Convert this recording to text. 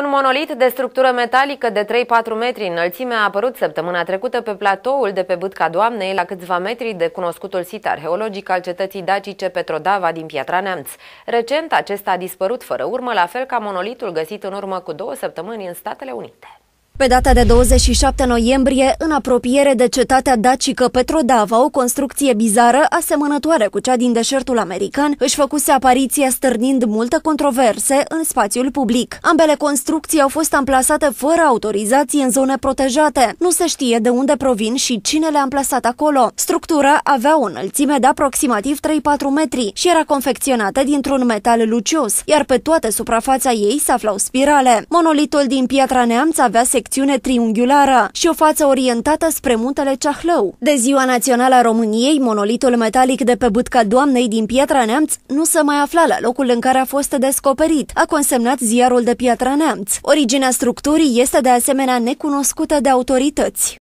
Un monolit de structură metalică de 3-4 metri înălțime a apărut săptămâna trecută pe platoul de pe Bâtca Doamnei, la câțiva metri de cunoscutul sit arheologic al cetății dacice Petrodava din Piatra Neamț. Recent, acesta a dispărut fără urmă, la fel ca monolitul găsit în urmă cu două săptămâni în Statele Unite. Pe data de 27 noiembrie, în apropiere de cetatea dacică Petrodava, o construcție bizară, asemănătoare cu cea din deșertul american, își făcuse apariția stârnind multe controverse în spațiul public. Ambele construcții au fost amplasate fără autorizație în zone protejate. Nu se știe de unde provin și cine le-a amplasat acolo. Structura avea o înălțime de aproximativ 3-4 metri și era confecționată dintr-un metal lucios, iar pe toată suprafața ei se aflau spirale. Monolitul din Piatra Neamț avea secții secțiune triunghiulară și o față orientată spre muntele Ceahlău. De ziua națională a României, monolitul metalic de pe Bâtca Doamnei din Piatra Neamț nu se mai afla la locul în care a fost descoperit, a consemnat ziarul de Piatra Neamț. Originea structurii este de asemenea necunoscută de autorități.